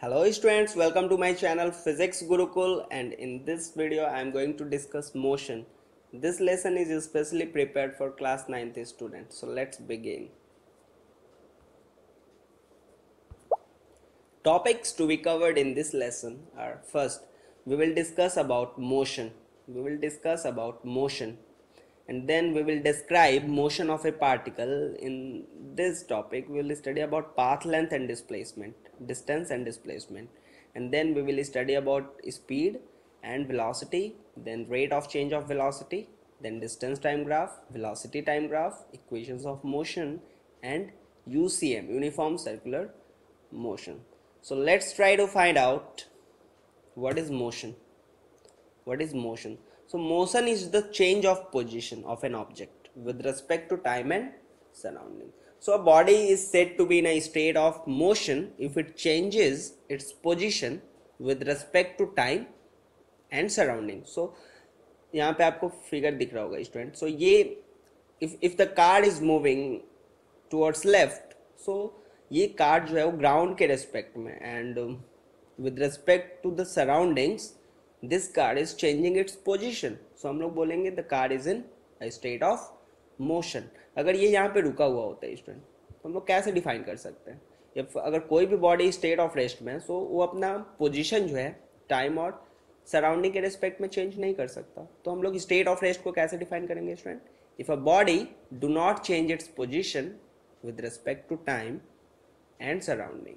Hello students, welcome to my channel Physics Gurukul and in this video I am going to discuss motion. This lesson is especially prepared for class 9th students. So let's begin. Topics to be covered in this lesson are first we will discuss about motion. We will discuss about motion and then we will describe motion of a particle in this topic we will study about path length and displacement distance and displacement. And then we will study about speed and velocity then rate of change of velocity then distance time graph velocity time graph equations of motion and UCM uniform circular motion. So let's try to find out what is motion. What is motion? So motion is the change of position of an object with respect to time and surrounding. So, a body is said to be in a state of motion if it changes its position with respect to time and surrounding. So, यहाँ पे आपको figure दिख रहा होगा student so ये if if the car is moving towards left so ये car जो है वो ग्राउंड के रेस्पेक्ट में and with respect to the surroundings this car is changing its position so हम लोग बोलेंगे the car is in state of motion, अगर ये यहाँ पे रुका हुआ होता है स्टूडेंट तो हम लोग कैसे डिफाइन कर सकते हैं? या अगर कोई भी बॉडी स्टेट ऑफ़ रेस्ट में सो वो अपना पोजिशन जो है टाइम और सराउंडिंग के रिस्पेक्ट में चेंज नहीं कर सकता। तो हम लोग स्टेट ऑफ़ रेस्ट को कैसे डिफाइन करेंगे student if a body do not change its position with respect to time and surrounding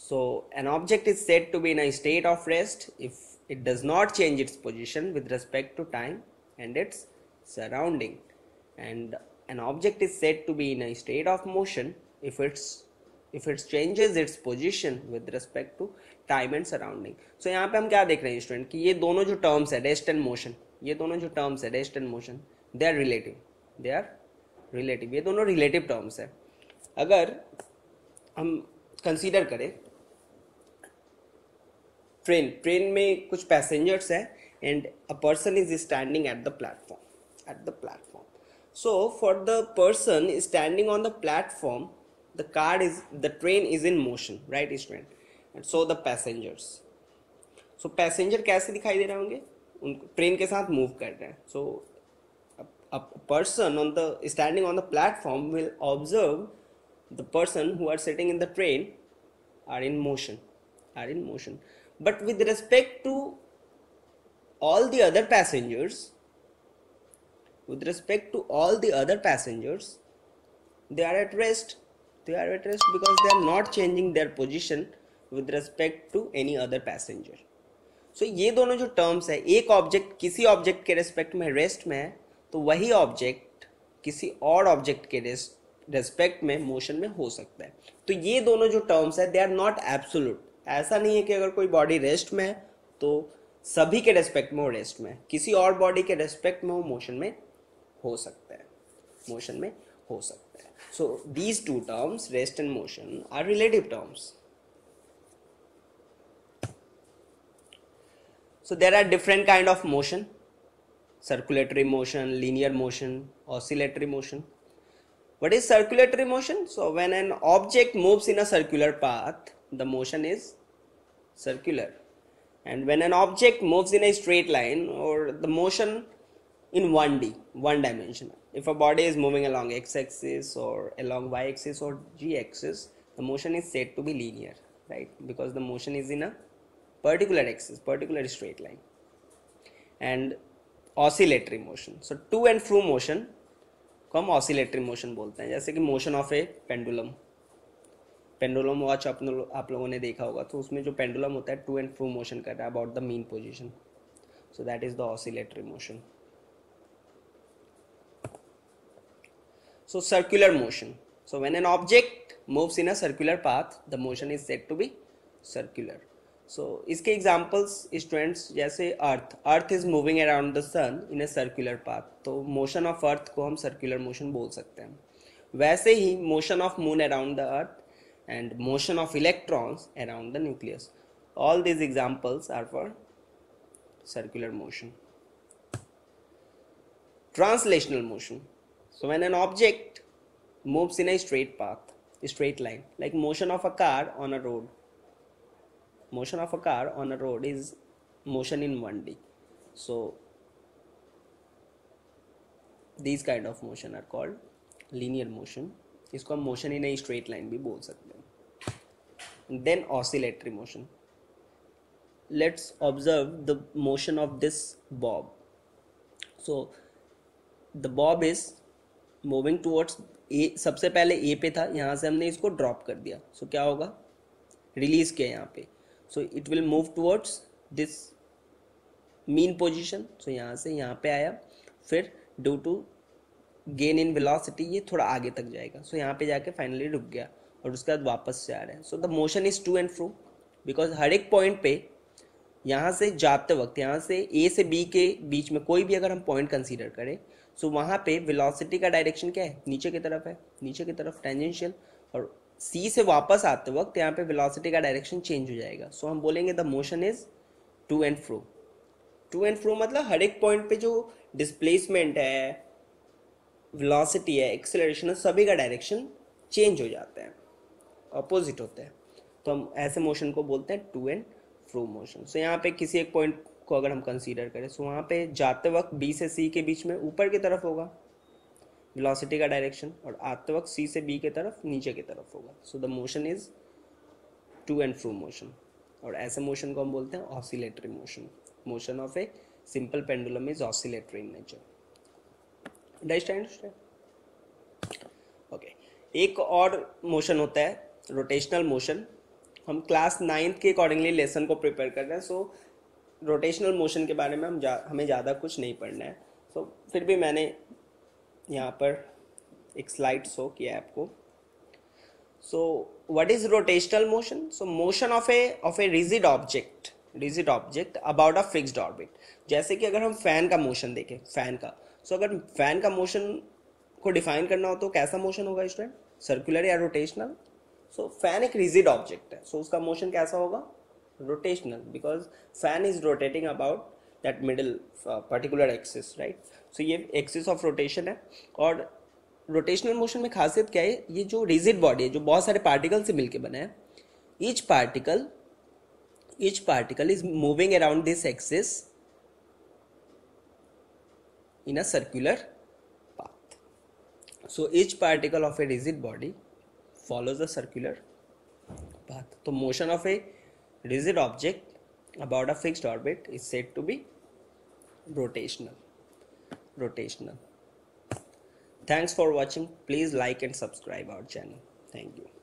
So an object is said to be in a state of rest if it does not change its position with respect to time and its surrounding. And an object is said to be in a state of motion if it's, if it changes its position with respect to time and surrounding. So, यहाँ पे हम क्या देख रहे हैं student कि ये दोनों जो टर्म्स है रेस्ट एंड मोशन ये दोनों जो टर्म्स है rest and motion they are relative they are relative ये दोनों रिलेटिव टर्म्स है अगर हम कंसीडर करें ट्रेन ट्रेन में कुछ पैसेंजर्स हैं and a person is standing at the platform at the platform so for the person standing on the platform the car is the train is in motion right student and so the passengers so passenger कैसे दिखाई दे रहे होंगे उनको train के साथ move कर रहे हैं सो a person on the standing on the platform will observe the person who are sitting in the train are in motion are in motion but with respect to all the other passengers with respect to all the other passengers they are at rest. They are at rest because they are not changing their position with respect to any other passenger. So so, ये दोनों जो terms है एक object किसी object के respect में rest में है तो वही ऑब्जेक्ट किसी और ऑब्जेक्ट के रेस्पेक्ट में मोशन में हो सकता है। तो ये दोनों जो टर्म्स है दे आर नॉट एब्सोल्यूट ऐसा नहीं है कि अगर कोई बॉडी रेस्ट में है तो सभी के रेस्पेक्ट में वो रेस्ट में किसी और बॉडी के रेस्पेक्ट में वो मोशन में हो सकता है मोशन में हो सकता है so these two terms rest and motion are relative terms so there are different kind of motion circulatory motion linear motion oscillatory motion what is circulatory motion so when an object moves in a circular path the motion is circular and when an object moves in a straight line or the motion in 1d one dimension if a body is moving along x-axis or along y-axis or g-axis the motion is said to be linear right because the motion is in a particular axis particular straight line and oscillatory motion so to and fro motion को हम oscillatory motion बोलते हैं जैसे कि motion of a pendulum pendulum watch अपने आप लोगों ने देखा होगा तो उसमें जो पेंडुलम होता है टू एंड फ्रू मोशन कर रहा है about the mean position so that is the oscillatory motion so circular motion so when an object moves in a circular path the motion is said to be circular so इसके examples students जैसे earth earth is moving around the sun in a circular path तो motion of earth को हम circular motion बोल सकते हैं वैसे ही motion of moon around the earth and motion of electrons around the nucleus. All these examples are for circular motion. Translational motion. So when an object moves in a straight path, straight line like motion of a car on a road motion of a car on a road is motion in 1d so these kind of motion are called linear motion इसको हम motion in a straight line भी बोल सकते हैं then oscillatory motion let's observe the motion of this bob so the bob is moving towards ए सबसे पहले ए पे था यहाँ से हमने इसको ड्रॉप कर दिया। सो so, क्या होगा? रिलीज़ किया यहाँ पे। So it will move towards this mean position so यहाँ से यहाँ पे आया। फिर due to gain in velocity ये थोड़ा आगे तक जाएगा। सो so, यहाँ पे जाके फाइनली रुक गया और उसके बाद वापस से आ रहा है। So the motion is to and fro because हर एक पॉइंट पे यहाँ से जाते वक्त यहाँ से ए से बी के बीच में कोई भी अगर हम पॉइंट कंसीडर करें सो so, वहाँ पे वेलोसिटी का डायरेक्शन क्या है? नीचे की तरफ़ है। नीचे की तरफ़ टेंजेंशियल और सी से वापस आते वक्त यहाँ पे वेलोसिटी का डायरेक्शन चेंज हो जाएगा। सो so, हम बोलेंगे the motion is to and fro to and fro मतलब हर एक पॉइंट पे जो डिस्प्लेसमेंट है वेलोसिटी है एक्सेलरेशन है सभी का डायरेक्शन चेंज हो जाता है। अपोजिट होता है। तो हम ऐसे मोशन को बोलते हैं to and fro motion so यहाँ पे किसी एक पॉइंट को अगर हम कंसीडर करें सो वहाँ पे जाते वक्त बी से सी के बीच में ऊपर की तरफ़ होगा वेलोसिटी का डायरेक्शन और आते वक्त सी से बी के तरफ़, नीचे की तरफ़ होगा। So the motion is to and fro motion और ऐसे मोशन को हम बोलते हैं oscillatory motion motion of a simple pendulum is oscillatory in nature understand okay एक और मोशन होता है रोटेशनल मोशन हम क्लास नाइन्थ के अकॉर्डिंगली लेसन को प्रिपेयर कर रहे हैं सो रोटेशनल मोशन के बारे में हम जा हमें ज़्यादा कुछ नहीं पढ़ना है। सो so, फिर भी मैंने यहाँ पर एक स्लाइड शो किया है आपको। So what is rotational motion so motion of a of a rigid object rigid object about a fixed orbit जैसे कि अगर हम फ़ैन का मोशन देखें फ़ैन का। सो so, अगर फ़ैन का मोशन को डिफाइन करना हो तो कैसा मोशन होगा स्टूडेंट सर्कुलर या रोटेशनल सो फ़ैन एक रिजिड ऑब्जेक्ट है। सो so, उसका मोशन कैसा होगा? Rotational because fan is rotating about that middle uh, particular axis right so ये एक्सिस ऑफ़ रोटेशन है और रोटेशनल मोशन में खासियत क्या है ये जो रिजिड बॉडी है जो बहुत सारे पार्टिकल से मिलके बना है each particle each particle is moving around this axis in a circular path. So each particle of a rigid body follows a circular path. So motion of a rigid object about a fixed orbit is said to be rotational. Rotational. Thanks for watching. Please like and subscribe our channel. Thank you